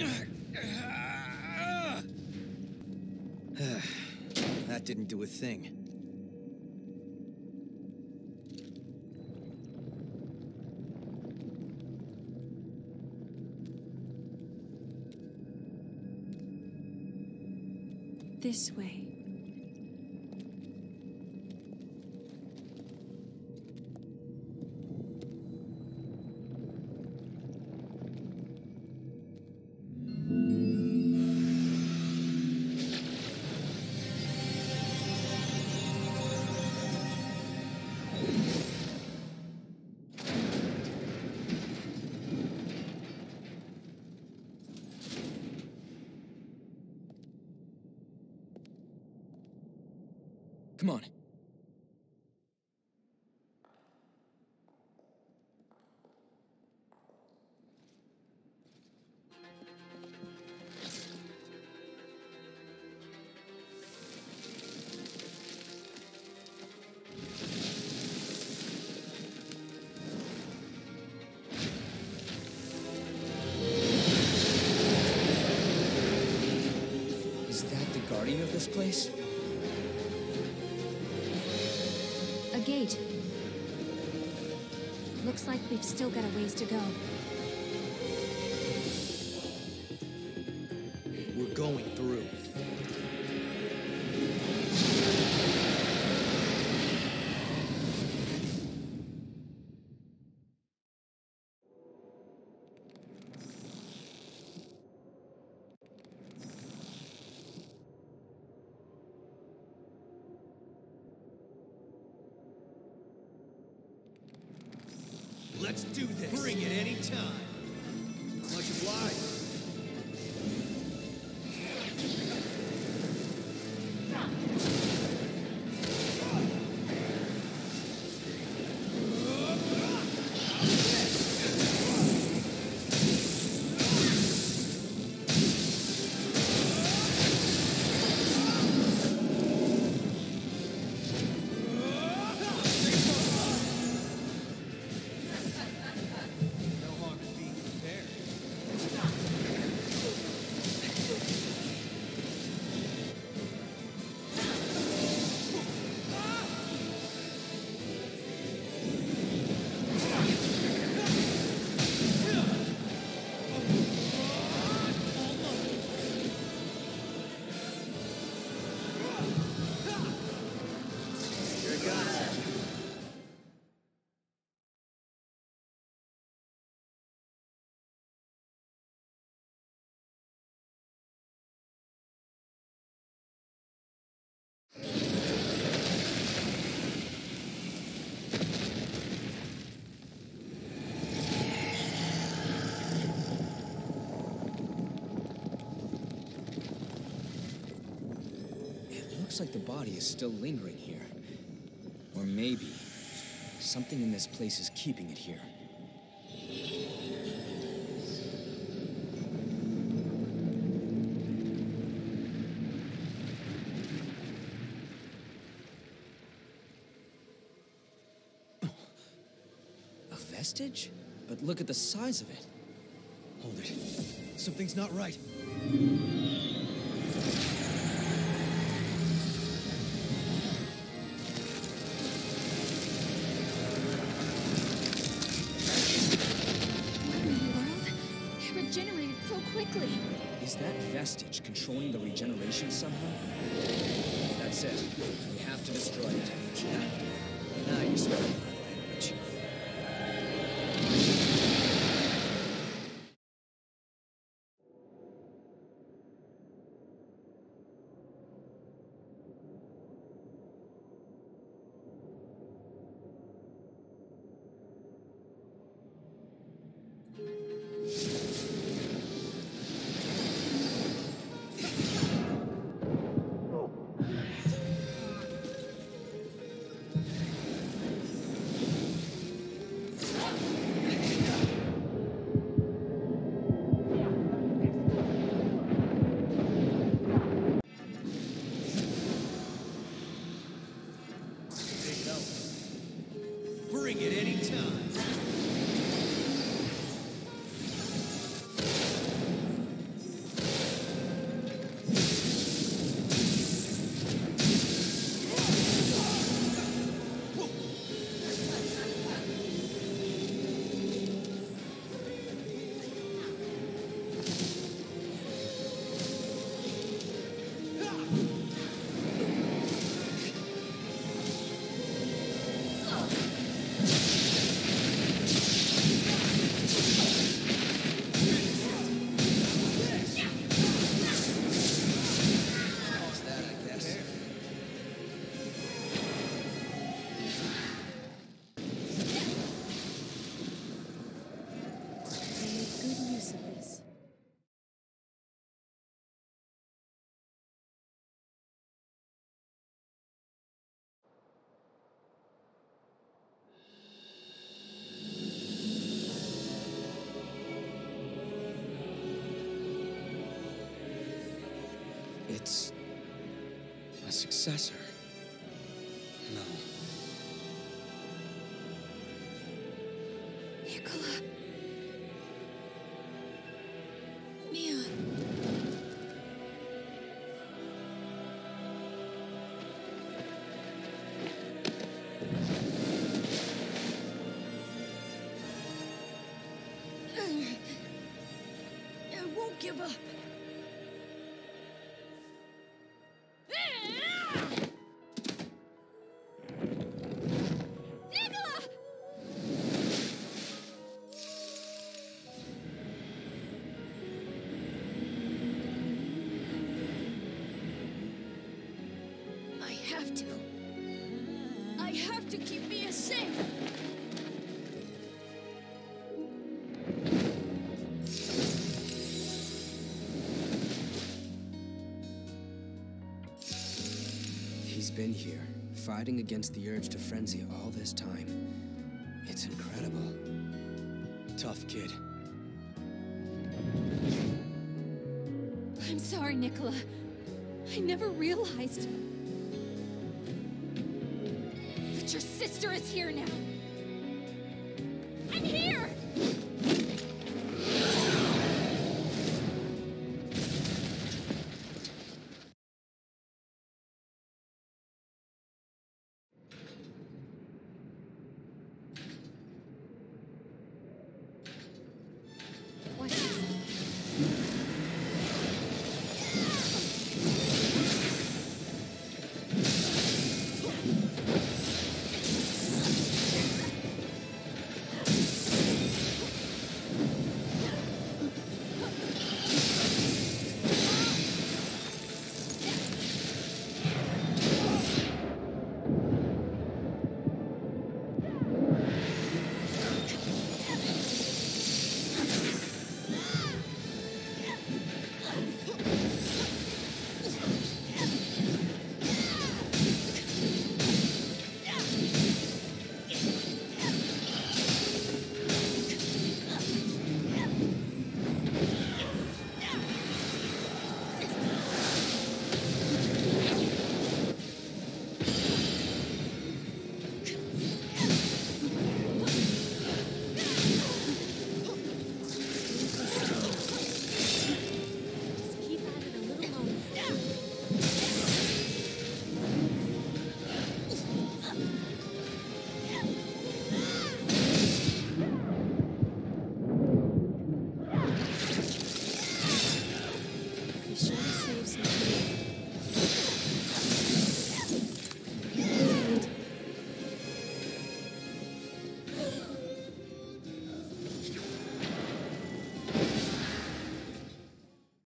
that didn't do a thing. This way. Come on. Is that the guardian of this place? Gate. Looks like we've still got a ways to go. We're going through. Let's do this. Bring it any like the body is still lingering here. Or maybe something in this place is keeping it here. A vestige? But look at the size of it. Hold it. Something's not right. Is that vestige controlling the regeneration somehow? That's it. We have to destroy it. Now you're speaking It any time. A successor. No. Nicola. Mia. I won't give up. Have to. I have to keep Mia safe. He's been here, fighting against the urge to frenzy all this time. It's incredible. Tough kid. I'm sorry, Nicola. I never realized sister is here now.